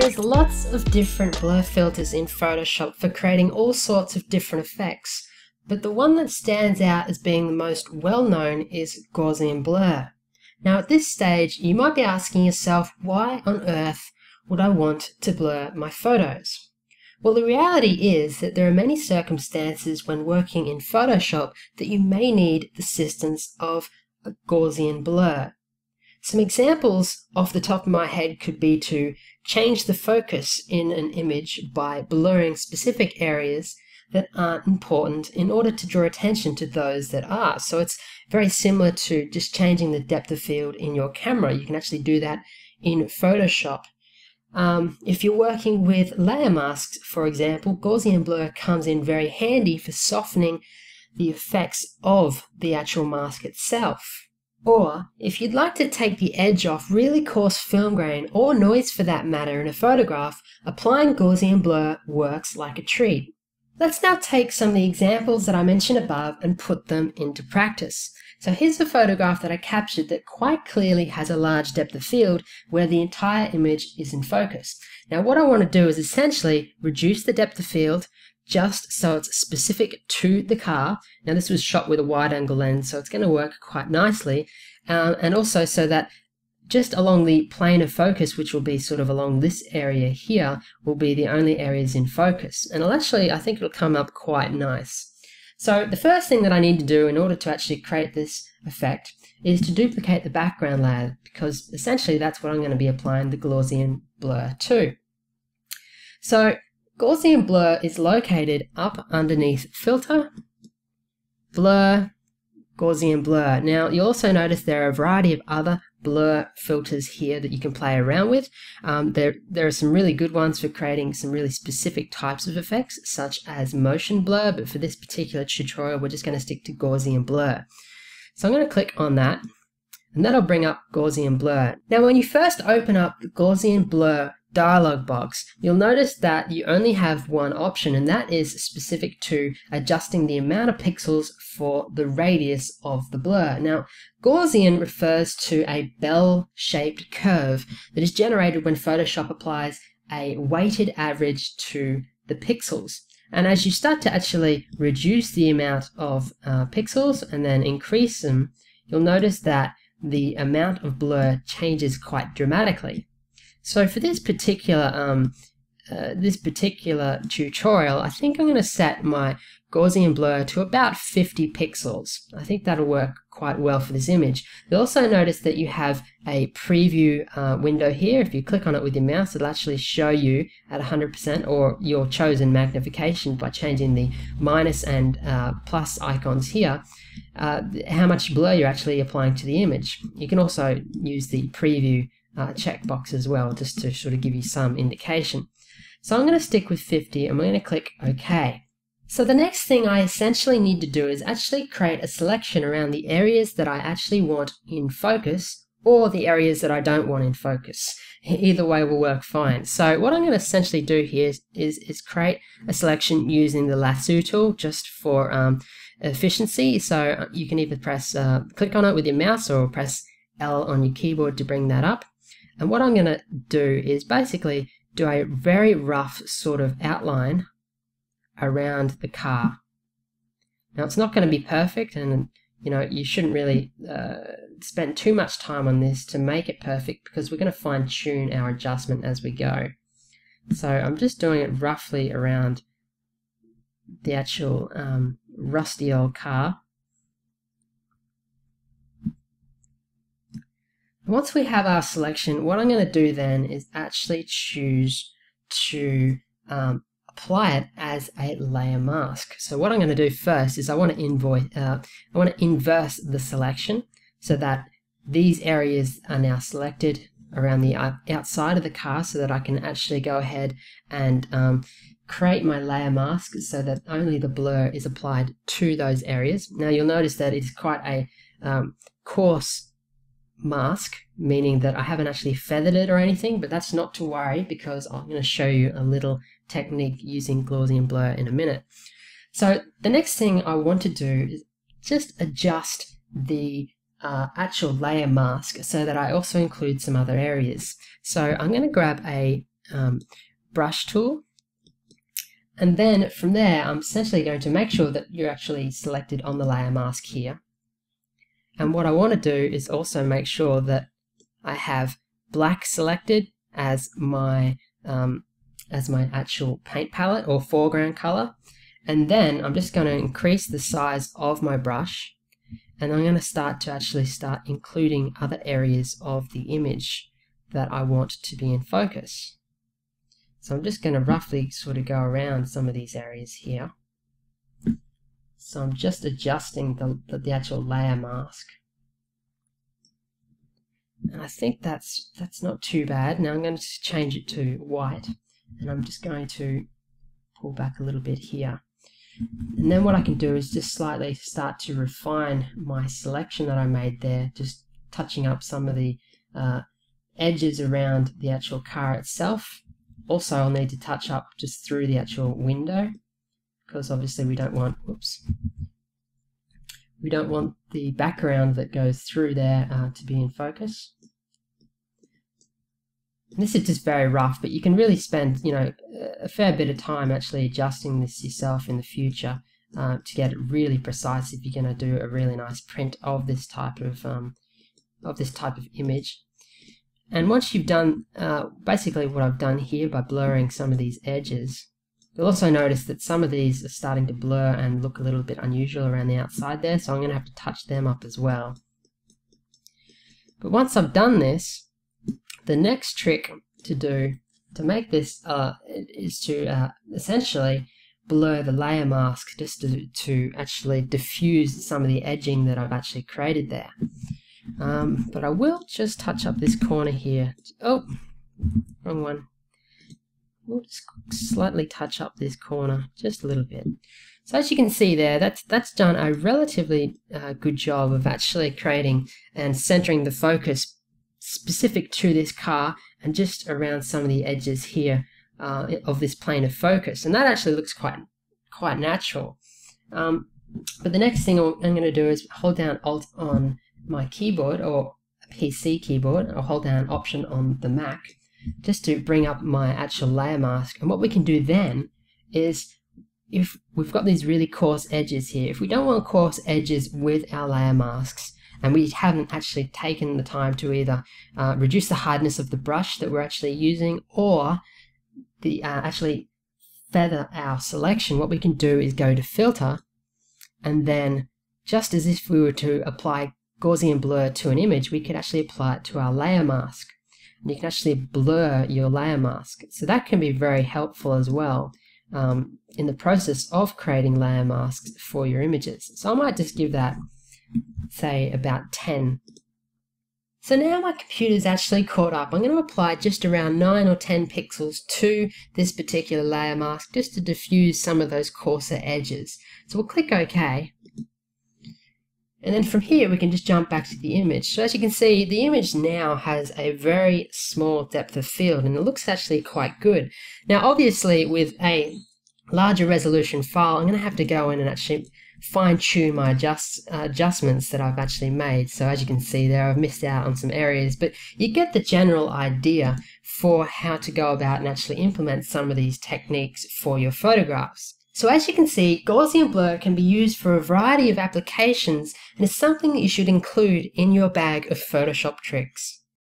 There's lots of different blur filters in Photoshop for creating all sorts of different effects, but the one that stands out as being the most well known is Gaussian blur. Now at this stage, you might be asking yourself, why on earth would I want to blur my photos? Well, the reality is that there are many circumstances when working in Photoshop that you may need the assistance of a Gaussian blur. Some examples off the top of my head could be to change the focus in an image by blurring specific areas that aren't important in order to draw attention to those that are. So it's very similar to just changing the depth of field in your camera. You can actually do that in Photoshop. Um, if you're working with layer masks, for example, Gaussian blur comes in very handy for softening the effects of the actual mask itself. Or, if you'd like to take the edge off really coarse film grain or noise for that matter in a photograph, applying Gaussian blur works like a treat. Let's now take some of the examples that I mentioned above and put them into practice. So here's a photograph that I captured that quite clearly has a large depth of field where the entire image is in focus. Now what I want to do is essentially reduce the depth of field just so it's specific to the car. Now this was shot with a wide angle lens so it's going to work quite nicely um, and also so that just along the plane of focus, which will be sort of along this area here, will be the only areas in focus. And it'll actually, I think it'll come up quite nice. So the first thing that I need to do in order to actually create this effect is to duplicate the background layer because essentially that's what I'm going to be applying the Gaussian blur to. So Gaussian blur is located up underneath filter, blur, Gaussian blur. Now you'll also notice there are a variety of other blur filters here that you can play around with. Um, there, there are some really good ones for creating some really specific types of effects, such as motion blur, but for this particular tutorial, we're just going to stick to Gaussian blur. So I'm going to click on that, and that'll bring up Gaussian blur. Now, when you first open up the Gaussian blur dialog box, you'll notice that you only have one option, and that is specific to adjusting the amount of pixels for the radius of the blur. Now, Gaussian refers to a bell-shaped curve that is generated when Photoshop applies a weighted average to the pixels. And as you start to actually reduce the amount of uh, pixels and then increase them, you'll notice that the amount of blur changes quite dramatically. So for this particular um, uh, this particular tutorial, I think I'm going to set my Gaussian blur to about 50 pixels. I think that'll work quite well for this image. You'll also notice that you have a preview uh, window here. If you click on it with your mouse, it'll actually show you at 100% or your chosen magnification by changing the minus and uh, plus icons here, uh, how much blur you're actually applying to the image. You can also use the preview uh, checkbox as well, just to sort of give you some indication. So I'm going to stick with 50 and we're going to click OK. So the next thing I essentially need to do is actually create a selection around the areas that I actually want in focus or the areas that I don't want in focus. Either way will work fine. So what I'm going to essentially do here is, is, is create a selection using the lasso tool just for um, efficiency. So uh, you can either press uh, click on it with your mouse or press L on your keyboard to bring that up. And what I'm going to do is basically do a very rough sort of outline around the car. Now it's not going to be perfect and you know you shouldn't really uh, spend too much time on this to make it perfect because we're going to fine tune our adjustment as we go. So I'm just doing it roughly around the actual um, rusty old car. Once we have our selection, what I'm going to do then is actually choose to um, apply it as a layer mask. So what I'm going to do first is I want to invoice, uh, I want to inverse the selection so that these areas are now selected around the outside of the car so that I can actually go ahead and um, create my layer mask so that only the blur is applied to those areas. Now you'll notice that it's quite a um, coarse mask, meaning that I haven't actually feathered it or anything, but that's not to worry because I'm going to show you a little technique using Gaussian blur in a minute. So the next thing I want to do is just adjust the uh, actual layer mask so that I also include some other areas. So I'm going to grab a um, brush tool. And then from there, I'm essentially going to make sure that you're actually selected on the layer mask here. And what I want to do is also make sure that I have black selected as my um, as my actual paint palette or foreground color. And then I'm just going to increase the size of my brush and I'm going to start to actually start including other areas of the image that I want to be in focus. So I'm just going to roughly sort of go around some of these areas here. So I'm just adjusting the, the, the actual layer mask. And I think that's that's not too bad. Now I'm going to change it to white and I'm just going to pull back a little bit here. And then what I can do is just slightly start to refine my selection that I made there, just touching up some of the uh, edges around the actual car itself. Also, I'll need to touch up just through the actual window because obviously we don't want, whoops, we don't want the background that goes through there uh, to be in focus. And this is just very rough, but you can really spend, you know, a fair bit of time actually adjusting this yourself in the future uh, to get it really precise if you're going to do a really nice print of this type of um, of this type of image. And once you've done uh, basically what I've done here by blurring some of these edges, you'll also notice that some of these are starting to blur and look a little bit unusual around the outside there, so I'm going to have to touch them up as well. But once I've done this, the next trick to do to make this uh, is to uh, essentially blur the layer mask just to, to actually diffuse some of the edging that I've actually created there. Um, but I will just touch up this corner here. Oh, wrong one. We'll just slightly touch up this corner just a little bit. So as you can see there, that's, that's done a relatively uh, good job of actually creating and centering the focus specific to this car and just around some of the edges here uh, of this plane of focus. And that actually looks quite, quite natural. Um, but the next thing I'm going to do is hold down Alt on my keyboard or PC keyboard, or hold down Option on the Mac, just to bring up my actual layer mask. And what we can do then is if we've got these really coarse edges here, if we don't want coarse edges with our layer masks, and we haven't actually taken the time to either uh, reduce the hardness of the brush that we're actually using or the uh, actually feather our selection, what we can do is go to filter and then just as if we were to apply Gaussian blur to an image, we could actually apply it to our layer mask. And you can actually blur your layer mask. So that can be very helpful as well um, in the process of creating layer masks for your images. So I might just give that say about 10. So now my computer's actually caught up. I'm going to apply just around 9 or 10 pixels to this particular layer mask just to diffuse some of those coarser edges. So we'll click OK. And then from here we can just jump back to the image. So as you can see, the image now has a very small depth of field and it looks actually quite good. Now obviously with a larger resolution file, I'm going to have to go in and actually fine tune my adjust, uh, adjustments that I've actually made. So as you can see there, I've missed out on some areas, but you get the general idea for how to go about and actually implement some of these techniques for your photographs. So as you can see, Gaussian blur can be used for a variety of applications and is something that you should include in your bag of Photoshop tricks.